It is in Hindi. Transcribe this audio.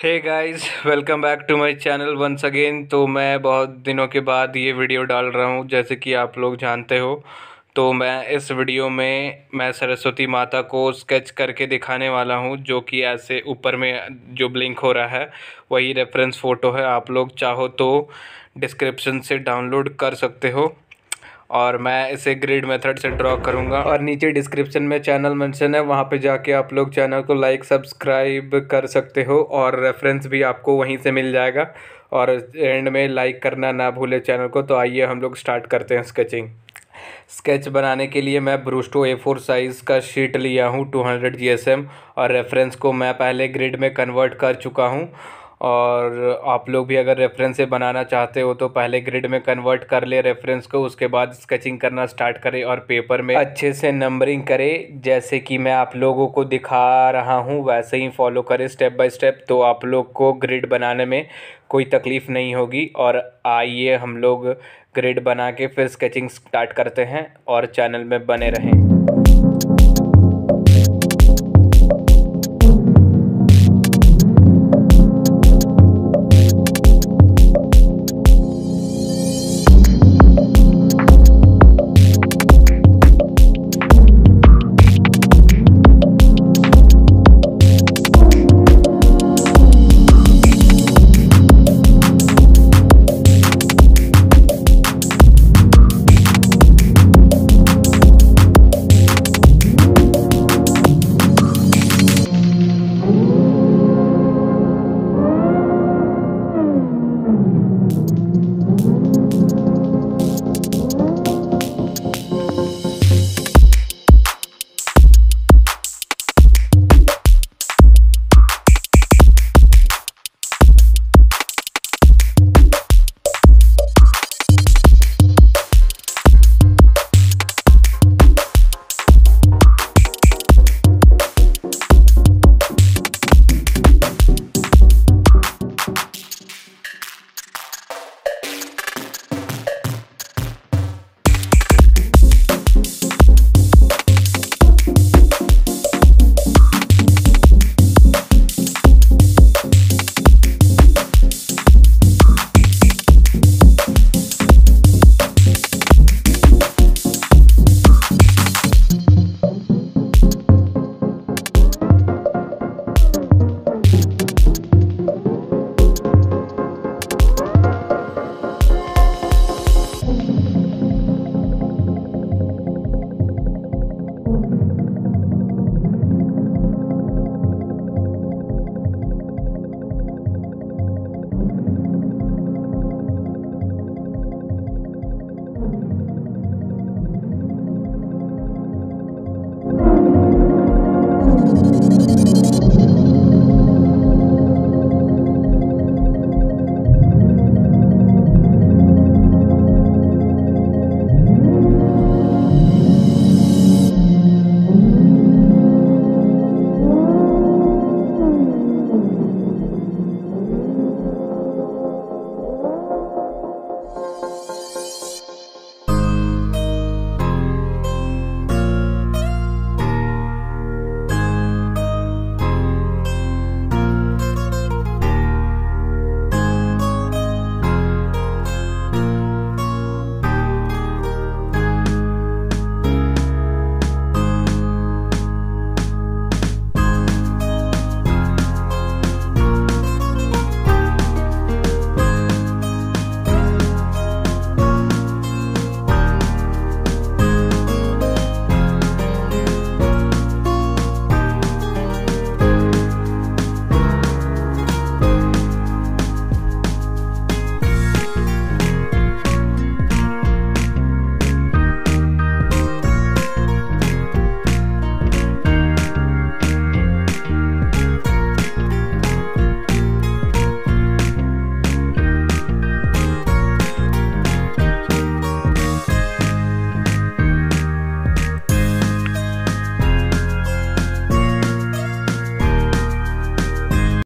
Hey guys welcome back to my channel once again तो मैं बहुत दिनों के बाद ये वीडियो डाल रहा हूँ, जैसे कि आप लोग जानते हो। तो मैं इस वीडियो में मैं सरस्वती माता को स्केच करके दिखाने वाला हूँ, जो कि ऐसे ऊपर में जो ब्लिंक हो रहा है, वही रेफरेंस फ़ोटो है। आप लोग चाहो तो डिस्क्रिप्शन से डाउनलोड कर सकते हो। और मैं इसे ग्रिड मेथड से ड्रॉ करूँगा। और नीचे डिस्क्रिप्शन में चैनल मेंशन है, वहाँ पे जाके आप लोग चैनल को लाइक सब्सक्राइब कर सकते हो और रेफरेंस भी आपको वहीं से मिल जाएगा। और एंड में लाइक करना ना भूले चैनल को तो आइए हम लोग स्टार्ट करते हैं स्केचिंग स्केच बनाने के लिए मैं ब्रूस्टो ए फोर साइज़ का शीट लिया हूँ two hundred G S M और रेफरेंस को मैं पहले ग्रिड में कन्वर्ट कर चुका हूँ। और आप लोग भी अगर रेफरेंस बनाना चाहते हो तो पहले ग्रिड में कन्वर्ट कर ले रेफरेंस को, उसके बाद स्केचिंग करना स्टार्ट करें और पेपर में अच्छे से नंबरिंग करें। जैसे कि मैं आप लोगों को दिखा रहा हूँ, वैसे ही फॉलो करें स्टेप बाय स्टेप तो आप लोग को ग्रिड बनाने में कोई तकलीफ़ नहीं होगी। और आइए हम लोग ग्रिड बना के फिर स्केचिंग स्टार्ट करते हैं और चैनल में बने रहें।